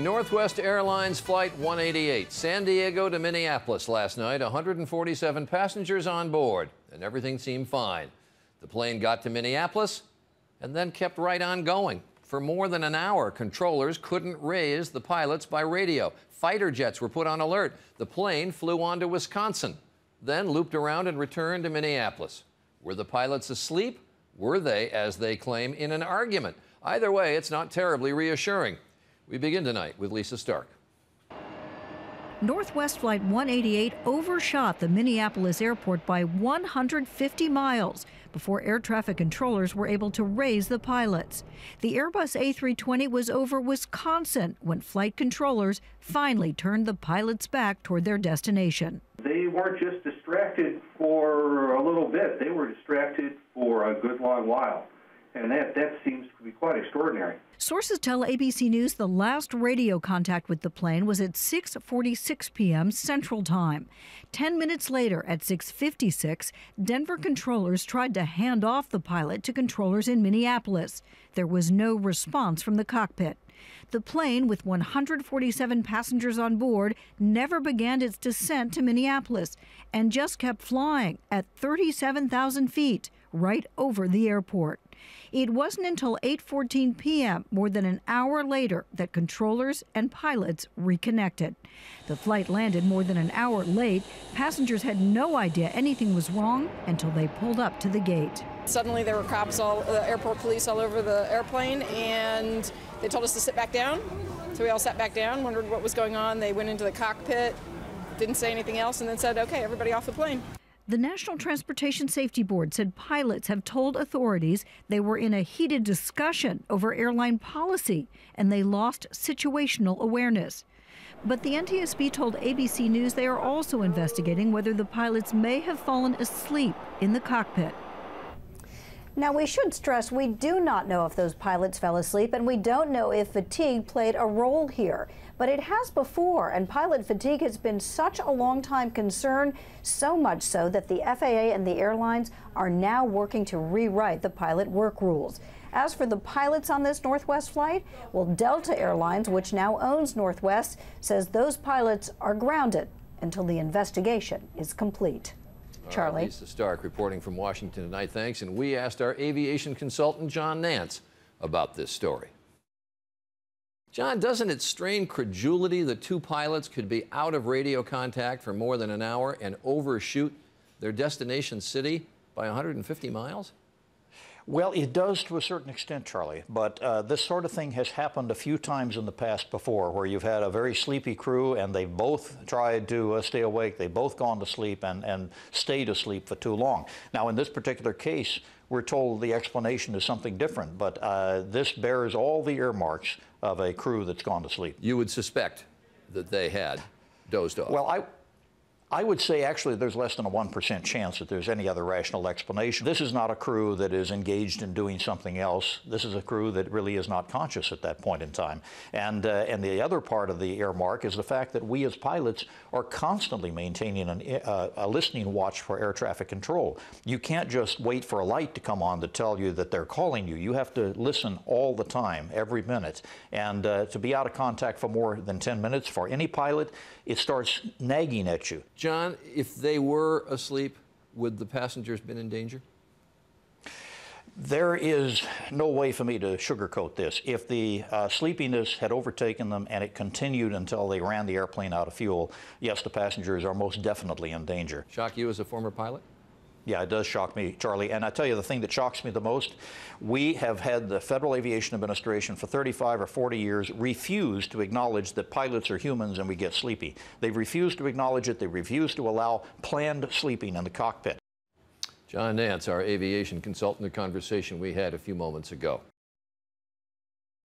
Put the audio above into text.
Northwest Airlines Flight 188, San Diego to Minneapolis last night. 147 passengers on board, and everything seemed fine. The plane got to Minneapolis and then kept right on going. For more than an hour, controllers couldn't raise the pilots by radio. Fighter jets were put on alert. The plane flew on to Wisconsin, then looped around and returned to Minneapolis. Were the pilots asleep? Were they, as they claim, in an argument? Either way, it's not terribly reassuring. We begin tonight with Lisa Stark. Northwest Flight 188 overshot the Minneapolis airport by 150 miles before air traffic controllers were able to raise the pilots. The Airbus A320 was over Wisconsin when flight controllers finally turned the pilots back toward their destination. They weren't just distracted for a little bit, they were distracted for a good long while. And that, that seems to be quite extraordinary. Sources tell ABC News the last radio contact with the plane was at 6:46 p.m. Central Time. 10 minutes later at 6:56, Denver controllers tried to hand off the pilot to controllers in Minneapolis. There was no response from the cockpit. The plane, with 147 passengers on board, never began its descent to Minneapolis and just kept flying at 37,000 feet right over the airport. It wasn't until 8:14 p.m., more than an hour later, that controllers and pilots reconnected. The flight landed more than an hour late. Passengers had no idea anything was wrong until they pulled up to the gate. Suddenly there were cops all uh, airport police all over the airplane and they told us to sit back down. So we all sat back down, wondered what was going on. They went into the cockpit, didn't say anything else and then said, "Okay, everybody off the plane." The National Transportation Safety Board said pilots have told authorities they were in a heated discussion over airline policy and they lost situational awareness. But the NTSB told ABC News they are also investigating whether the pilots may have fallen asleep in the cockpit. Now, we should stress we do not know if those pilots fell asleep, and we don't know if fatigue played a role here. But it has before, and pilot fatigue has been such a long time concern, so much so that the FAA and the airlines are now working to rewrite the pilot work rules. As for the pilots on this Northwest flight, well, Delta Airlines, which now owns Northwest, says those pilots are grounded until the investigation is complete. Uh, Charlie. Right, Lisa Stark reporting from Washington tonight. Thanks. And we asked our aviation consultant, John Nance, about this story. John, doesn't it strain credulity that two pilots could be out of radio contact for more than an hour and overshoot their destination city by 150 miles? Well, it does to a certain extent, Charlie, but uh, this sort of thing has happened a few times in the past before where you've had a very sleepy crew and they've both tried to uh, stay awake, they've both gone to sleep and, and stayed asleep for too long. Now, in this particular case, we're told the explanation is something different, but uh, this bears all the earmarks of a crew that's gone to sleep. You would suspect that they had dozed off. Well, I, I would say actually there's less than a 1% chance that there's any other rational explanation. This is not a crew that is engaged in doing something else. This is a crew that really is not conscious at that point in time. And, uh, and the other part of the earmark is the fact that we as pilots are constantly maintaining an, uh, a listening watch for air traffic control. You can't just wait for a light to come on to tell you that they're calling you. You have to listen all the time, every minute. And uh, to be out of contact for more than 10 minutes for any pilot, it starts nagging at you. John, if they were asleep, would the passengers been in danger? There is no way for me to sugarcoat this. If the uh, sleepiness had overtaken them and it continued until they ran the airplane out of fuel, yes, the passengers are most definitely in danger. Shock you as a former pilot? Yeah, it does shock me, Charlie. And I tell you, the thing that shocks me the most, we have had the Federal Aviation Administration for 35 or 40 years refuse to acknowledge that pilots are humans and we get sleepy. They've refused to acknowledge it. They refuse to allow planned sleeping in the cockpit. John Nance, our aviation consultant, the conversation we had a few moments ago.